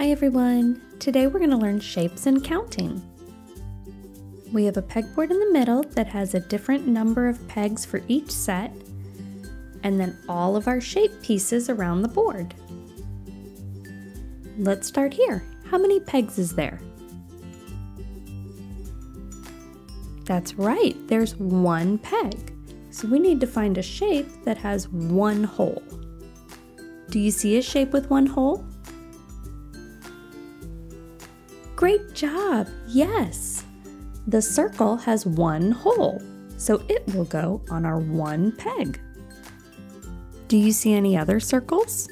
Hi everyone! Today we're going to learn shapes and counting. We have a pegboard in the middle that has a different number of pegs for each set, and then all of our shape pieces around the board. Let's start here. How many pegs is there? That's right, there's one peg. So we need to find a shape that has one hole. Do you see a shape with one hole? Great job! Yes! The circle has one hole, so it will go on our one peg. Do you see any other circles?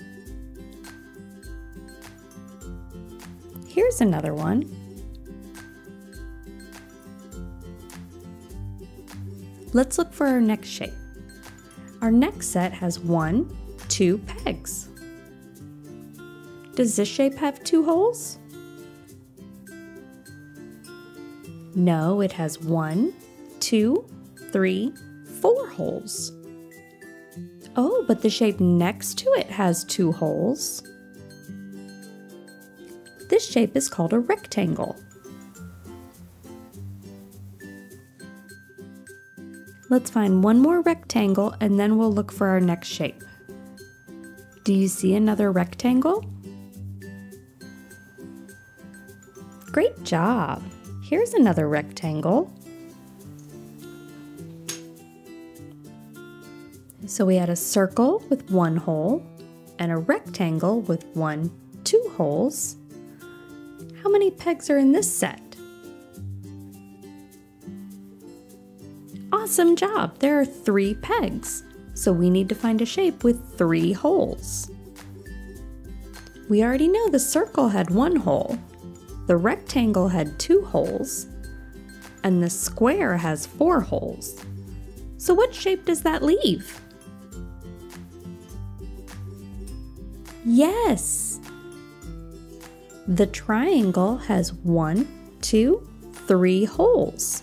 Here's another one. Let's look for our next shape. Our next set has one, two pegs. Does this shape have two holes? No, it has one, two, three, four holes. Oh, but the shape next to it has two holes. This shape is called a rectangle. Let's find one more rectangle and then we'll look for our next shape. Do you see another rectangle? Great job! Here's another rectangle. So we had a circle with one hole and a rectangle with one, two holes. How many pegs are in this set? Awesome job! There are three pegs, so we need to find a shape with three holes. We already know the circle had one hole, the rectangle had two holes, and the square has four holes. So what shape does that leave? Yes! The triangle has one, two, three holes.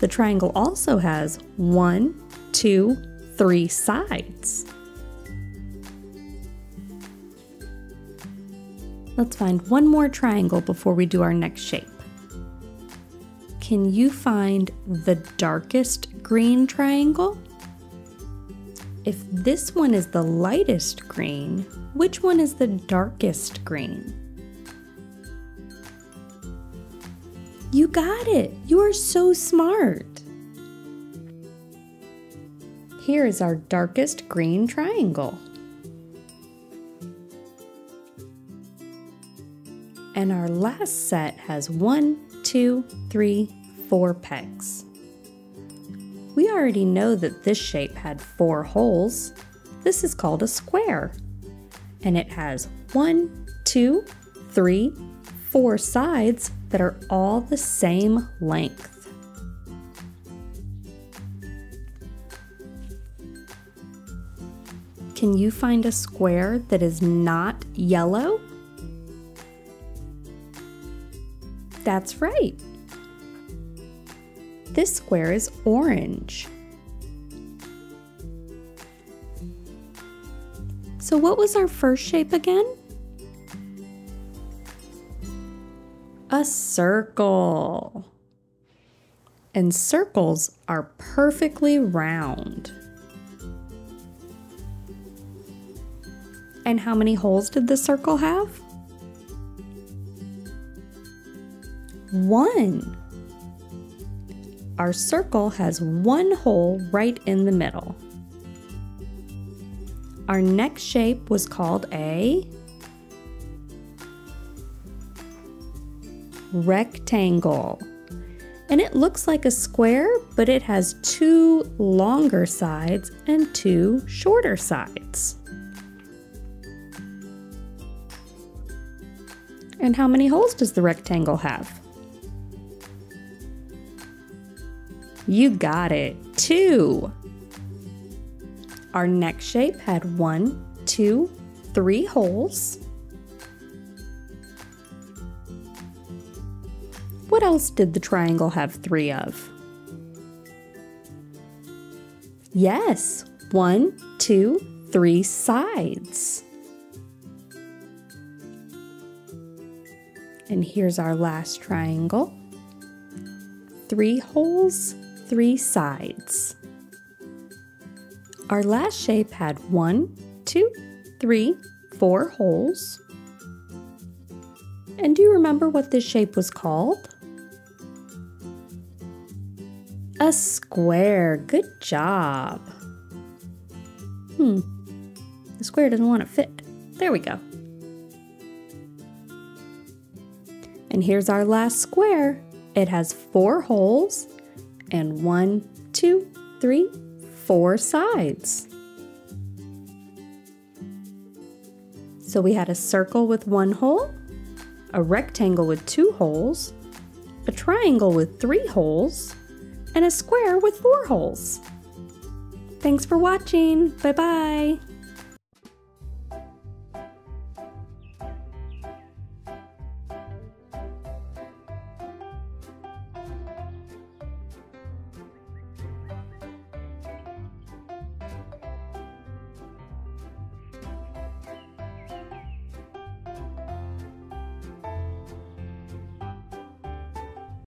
The triangle also has one, two, three sides. Let's find one more triangle before we do our next shape. Can you find the darkest green triangle? If this one is the lightest green, which one is the darkest green? You got it! You are so smart! Here is our darkest green triangle. And our last set has one, two, three, four pegs. We already know that this shape had four holes. This is called a square. And it has one, two, three, four sides that are all the same length. Can you find a square that is not yellow? That's right. This square is orange. So what was our first shape again? A circle. And circles are perfectly round. And how many holes did the circle have? One. Our circle has one hole right in the middle. Our next shape was called a rectangle. And it looks like a square, but it has two longer sides and two shorter sides. And how many holes does the rectangle have? You got it, two. Our next shape had one, two, three holes. What else did the triangle have three of? Yes, one, two, three sides. And here's our last triangle. Three holes, three sides. Our last shape had one, two, three, four holes. And do you remember what this shape was called? A square. Good job. Hmm. The square doesn't want to fit. There we go. And here's our last square. It has four holes and one, two, three, four sides. So we had a circle with one hole, a rectangle with two holes, a triangle with three holes, and a square with four holes. Thanks for watching. Bye bye.